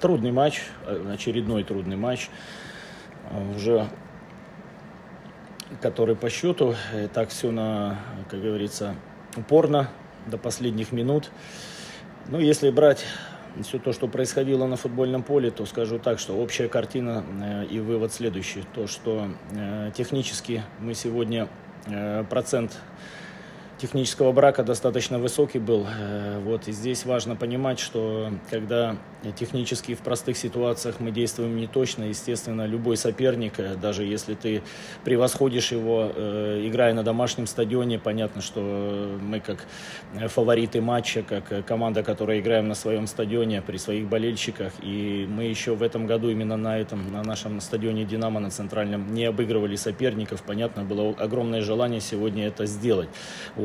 трудный матч, очередной трудный матч. Уже который по счету. Так все на, как говорится, упорно до последних минут. Ну, если брать все то, что происходило на футбольном поле, то скажу так, что общая картина э, и вывод следующий. То, что э, технически мы сегодня э, процент технического брака достаточно высокий был. Э, вот, и здесь важно понимать, что когда технически в простых ситуациях мы действуем не точно, естественно, любой соперник, э, даже если ты превосходишь его, э, играя на домашнем стадионе, понятно, что мы как фавориты матча, как команда, которая играем на своем стадионе при своих болельщиках, и мы еще в этом году именно на этом, на нашем стадионе «Динамо» на центральном не обыгрывали соперников, понятно, было огромное желание сегодня это сделать.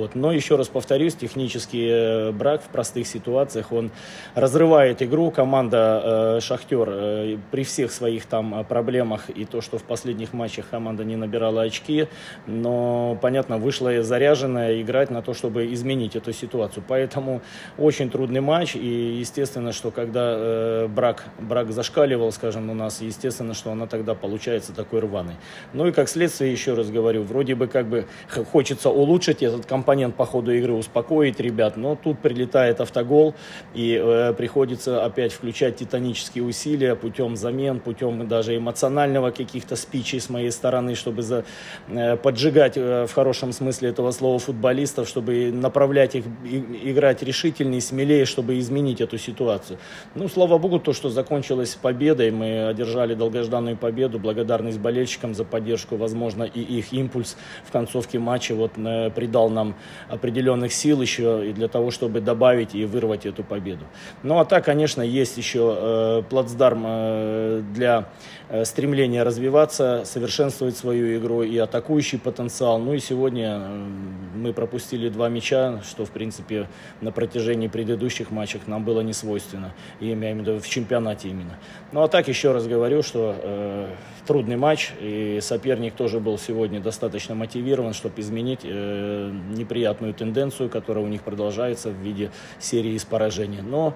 Вот. Но еще раз повторюсь, технический э, брак в простых ситуациях, он разрывает игру. Команда э, «Шахтер» э, при всех своих там проблемах и то, что в последних матчах команда не набирала очки, но, понятно, вышла заряженная играть на то, чтобы изменить эту ситуацию. Поэтому очень трудный матч и, естественно, что когда э, брак, брак зашкаливал, скажем, у нас, естественно, что она тогда получается такой рваный. Ну и как следствие, еще раз говорю, вроде бы как бы хочется улучшить этот компонент, компонент по ходу игры успокоить ребят, но тут прилетает автогол и э, приходится опять включать титанические усилия путем замен, путем даже эмоционального каких-то спичей с моей стороны, чтобы за, э, поджигать э, в хорошем смысле этого слова футболистов, чтобы направлять их и, играть решительнее, смелее, чтобы изменить эту ситуацию. Ну, слава богу, то, что закончилось победой, мы одержали долгожданную победу, благодарность болельщикам за поддержку, возможно, и их импульс в концовке матча вот э, придал нам определенных сил еще и для того, чтобы добавить и вырвать эту победу. Ну а так, конечно, есть еще э, плацдарм э, для э, стремления развиваться, совершенствовать свою игру и атакующий потенциал. Ну и сегодня э, мы пропустили два мяча, что в принципе на протяжении предыдущих матчей нам было не свойственно, я имею в виду в чемпионате именно. Ну а так еще раз говорю, что э, трудный матч и соперник тоже был сегодня достаточно мотивирован, чтобы изменить э, неприятную тенденцию, которая у них продолжается в виде серии из поражений. Но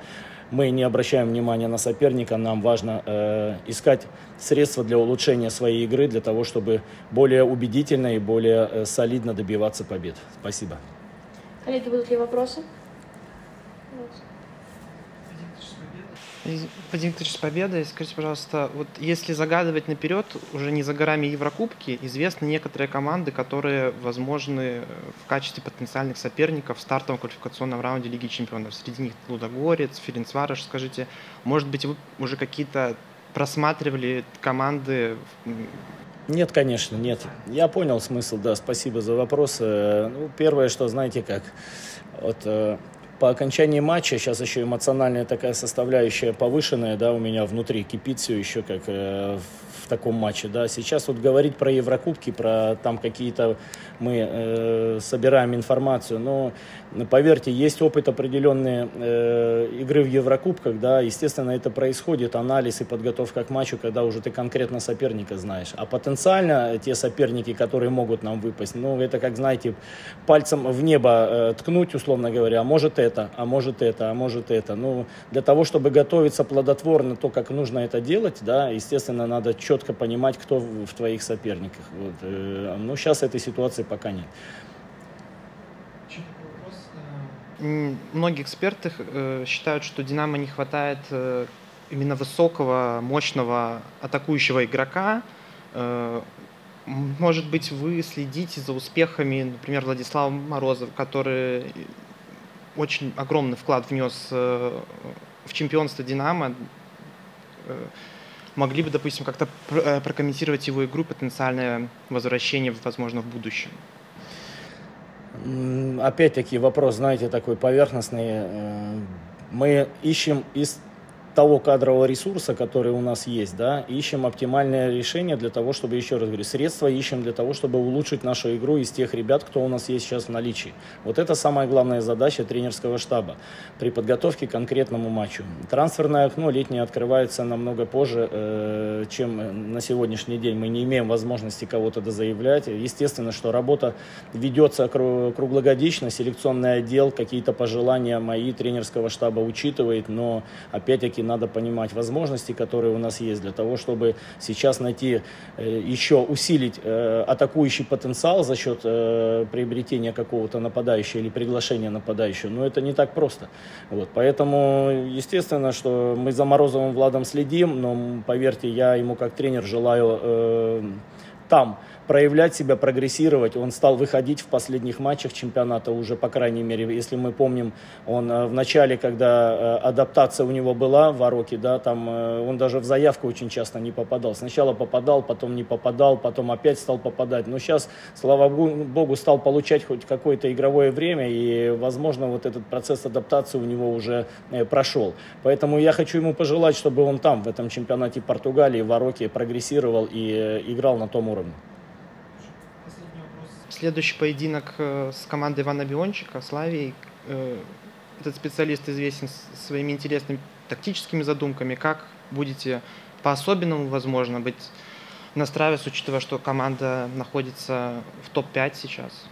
мы не обращаем внимания на соперника, нам важно э, искать средства для улучшения своей игры, для того, чтобы более убедительно и более э, солидно добиваться побед. Спасибо. Коллеги, будут ли вопросы? Вадим Викторович, с победой. Скажите, пожалуйста, вот если загадывать наперед, уже не за горами Еврокубки, известны некоторые команды, которые возможны в качестве потенциальных соперников в стартовом квалификационном раунде Лиги Чемпионов. Среди них Лудогорец, Ференцварыш. Скажите, может быть, вы уже какие-то просматривали команды нет, конечно, нет. Я понял смысл, да, спасибо за вопрос. Э, ну, первое, что, знаете как, вот э, по окончании матча, сейчас еще эмоциональная такая составляющая повышенная, да, у меня внутри кипит все еще как э, в таком матче, да. Сейчас вот говорить про Еврокубки, про там какие-то мы э, собираем информацию, но поверьте, есть опыт определенной э, игры в Еврокубках, да, естественно, это происходит, анализ и подготовка к матчу, когда уже ты конкретно соперника знаешь. А потенциально те соперники, которые могут нам выпасть, ну, это как, знаете, пальцем в небо э, ткнуть, условно говоря, а может это, а может это, а может это. Ну, для того, чтобы готовиться плодотворно, то, как нужно это делать, да, естественно, надо четко понимать, кто в твоих соперниках. Вот. Э, ну, сейчас этой ситуации пока нет. Многие эксперты э, считают, что Динамо не хватает э, именно высокого, мощного атакующего игрока. Может быть, вы следите за успехами, например, Владислава Морозова, который очень огромный вклад внес в чемпионство Динамо. Могли бы, допустим, как-то прокомментировать его игру, потенциальное возвращение, возможно, в будущем? Опять-таки вопрос, знаете, такой поверхностный. Э, мы ищем из того кадрового ресурса, который у нас есть, да, ищем оптимальное решение для того, чтобы, еще раз говорю, средства ищем для того, чтобы улучшить нашу игру из тех ребят, кто у нас есть сейчас в наличии. Вот это самая главная задача тренерского штаба при подготовке к конкретному матчу. Трансферное окно летнее открывается намного позже, э, чем на сегодняшний день. Мы не имеем возможности кого-то дозаявлять. Естественно, что работа ведется круглогодично, селекционный отдел, какие-то пожелания мои тренерского штаба учитывает, но опять-таки надо понимать возможности, которые у нас есть для того, чтобы сейчас найти, э, еще усилить э, атакующий потенциал за счет э, приобретения какого-то нападающего или приглашения нападающего. Но это не так просто. Вот, поэтому, естественно, что мы за Морозовым Владом следим, но, поверьте, я ему как тренер желаю там проявлять себя, прогрессировать. Он стал выходить в последних матчах чемпионата уже, по крайней мере, если мы помним, он э, в начале, когда э, адаптация у него была в Ароке, да, там э, он даже в заявку очень часто не попадал. Сначала попадал, потом не попадал, потом опять стал попадать. Но сейчас, слава богу, стал получать хоть какое-то игровое время, и, возможно, вот этот процесс адаптации у него уже прошел. Поэтому я хочу ему пожелать, чтобы он там, в этом чемпионате Португалии, в Ароке прогрессировал и играл на том уровне. Следующий поединок э, с командой Ивана Биончика, Славией. Э, этот специалист известен своими интересными тактическими задумками. Как будете по-особенному, возможно, быть настраиваться, учитывая, что команда находится в топ-5 сейчас?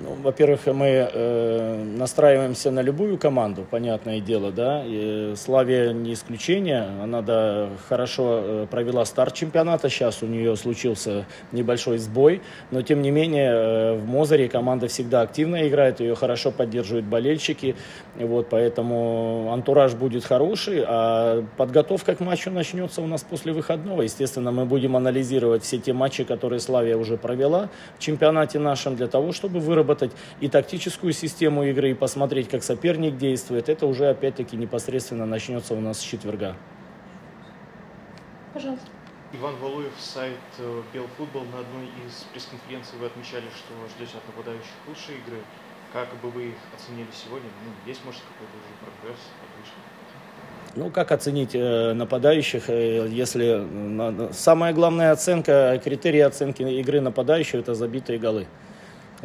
Ну, во-первых, мы э, настраиваемся на любую команду, понятное дело, да. И Славия не исключение. Она да, хорошо э, провела старт чемпионата. Сейчас у нее случился небольшой сбой. Но, тем не менее, э, в Мозере команда всегда активно играет. Ее хорошо поддерживают болельщики. Вот, поэтому антураж будет хороший. А подготовка к матчу начнется у нас после выходного. Естественно, мы будем анализировать все те матчи, которые Славия уже провела в чемпионате нашем, для того, чтобы выработать выработать и тактическую систему игры, и посмотреть, как соперник действует. Это уже, опять-таки, непосредственно начнется у нас с четверга. Пожалуйста. Иван Валуев, сайт э, Белфутбол. На одной из пресс-конференций вы отмечали, что ждете от нападающих лучшие игры. Как бы вы их оценили сегодня? Ну, есть, может, какой-то уже прогресс Ну, как оценить э, нападающих, э, если э, самая главная оценка, критерий оценки игры нападающих – это забитые голы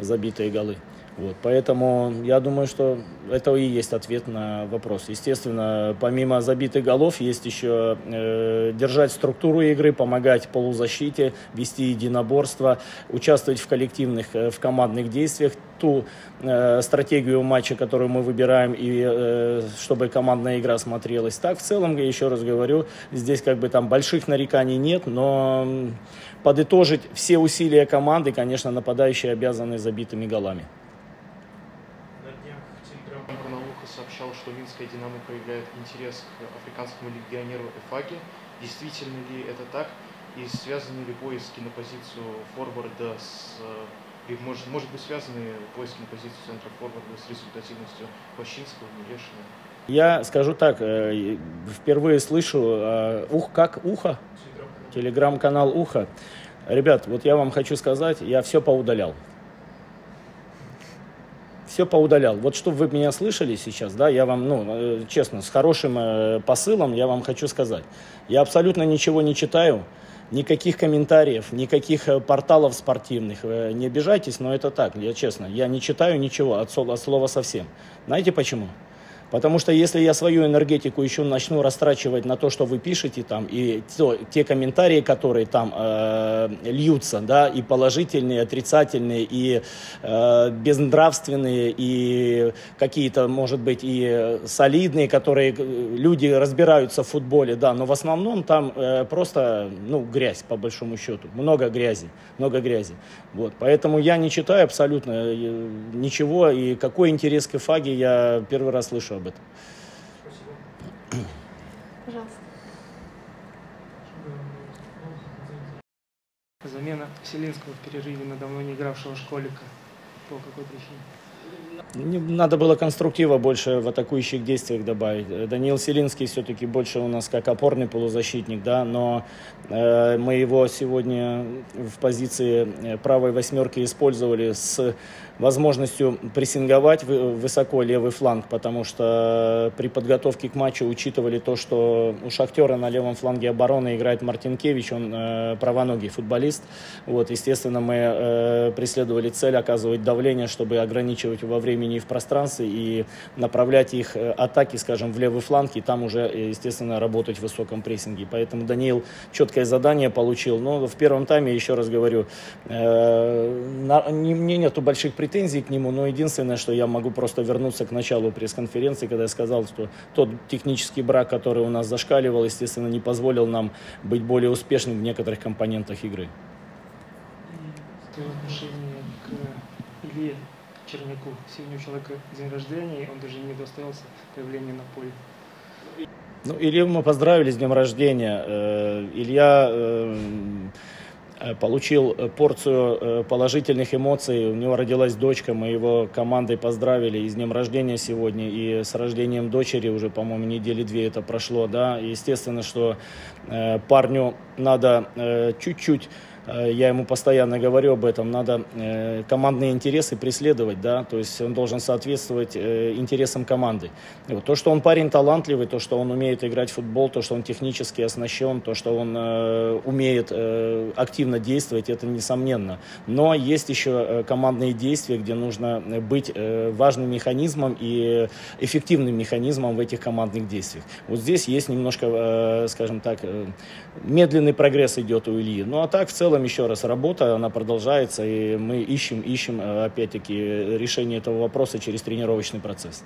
забитые голы. Вот, поэтому я думаю, что это и есть ответ на вопрос. Естественно, помимо забитых голов, есть еще э, держать структуру игры, помогать полузащите, вести единоборство, участвовать в коллективных, э, в командных действиях, ту э, стратегию матча, которую мы выбираем, и э, чтобы командная игра смотрелась. Так, в целом, я еще раз говорю, здесь как бы там больших нареканий нет, но подытожить все усилия команды, конечно, нападающие обязаны забитыми голами. Сообщал, что Минская «Динамо» проявляет интерес к африканскому легионеру Эфаге. Действительно ли это так? И связаны ли поиски на позицию форварда с... И может, может быть связаны поиски на позицию центра форварда с результативностью Пащинского, Мелешина? Я скажу так, э, впервые слышу, э, ух, как ухо? телеграм-канал «Ухо». Ребят, вот я вам хочу сказать, я все поудалял. Все поудалял. Вот чтобы вы меня слышали сейчас, да, я вам, ну, э, честно, с хорошим э, посылом я вам хочу сказать. Я абсолютно ничего не читаю, никаких комментариев, никаких э, порталов спортивных. Не обижайтесь, но это так, я честно. Я не читаю ничего от слова, от слова совсем. Знаете почему? Потому что если я свою энергетику еще начну растрачивать на то, что вы пишете там, и то, те комментарии, которые там э, льются, да, и положительные, и отрицательные, и э, безнравственные, и какие-то, может быть, и солидные, которые э, люди разбираются в футболе, да, но в основном там э, просто, ну, грязь, по большому счету, много грязи, много грязи. Вот, поэтому я не читаю абсолютно э, ничего, и какой интерес к Эфаге я первый раз слышу об этом. Спасибо. Пожалуйста. Замена Селинского в перерыве на давно не игравшего школика. По какой причине? Надо было конструктива больше в атакующих действиях добавить. Даниил Селинский все-таки больше у нас как опорный полузащитник, да, но э, мы его сегодня в позиции э, правой восьмерки использовали с возможностью прессинговать высоко левый фланг, потому что при подготовке к матчу учитывали то, что у Шахтера на левом фланге обороны играет Мартинкевич, он э, правоногий футболист. Вот, естественно, мы э, преследовали цель оказывать давление, чтобы ограничивать во время времени и в пространстве и направлять их атаки, скажем, в левый фланг и там уже, естественно, работать в высоком прессинге. Поэтому Даниил четкое задание получил. Но в первом тайме, еще раз говорю, мне нету больших претензий к нему, но единственное, что я могу просто вернуться к началу пресс-конференции, когда я сказал, что тот технический брак, который у нас зашкаливал, естественно, не позволил нам быть более успешным в некоторых компонентах игры. Отношение к Илье Черняку. Сегодня у человека день рождения, он даже не достоился появления на поле. Ну, Илью мы поздравили с днем рождения. Э, Илья э, получил порцию э, положительных эмоций. У него родилась дочка, мы его командой поздравили и с днем рождения сегодня, и с рождением дочери уже, по-моему, недели две это прошло, да. Естественно, что парню надо чуть-чуть я ему постоянно говорю об этом, надо э, командные интересы преследовать, да, то есть он должен соответствовать э, интересам команды. Вот то, что он парень талантливый, то, что он умеет играть в футбол, то, что он технически оснащен, то, что он умеет активно действовать, это несомненно. Но есть еще командные действия, где нужно быть важным механизмом и эффективным механизмом в этих командных действиях. Вот здесь есть немножко, скажем так, медленный прогресс идет у Ильи. Ну а так в целом целом, еще раз, работа, она продолжается, и мы ищем, ищем, э, опять-таки, решение этого вопроса через тренировочный процесс.